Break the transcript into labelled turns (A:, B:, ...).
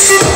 A: Yes.